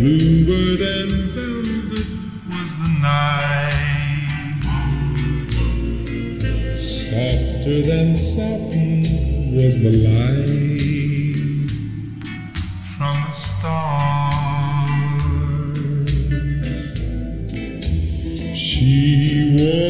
bluer than velvet was the night, softer than satin was the light from the stars. She wore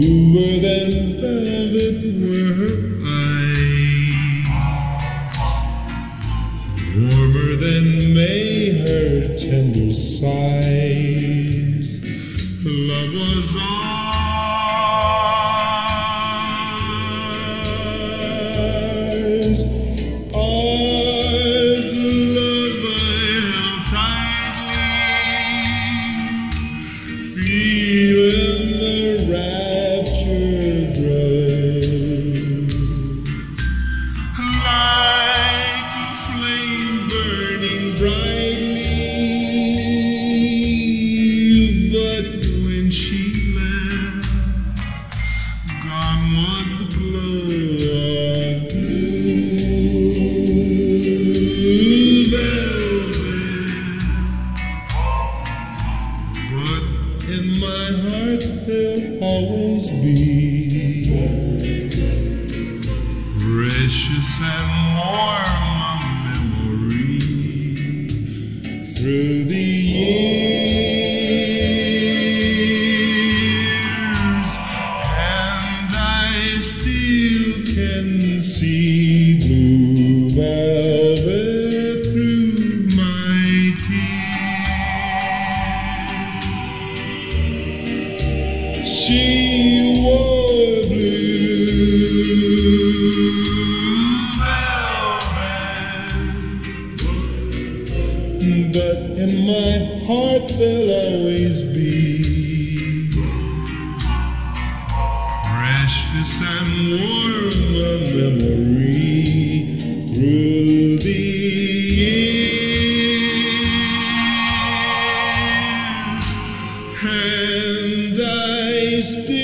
bluer than velvet were her eyes, warmer than May her tender sighs. In my heart there'll always be precious and warm a memory. Through the years, and I still can see but in my heart there'll always be precious and warm a memory through the years, and I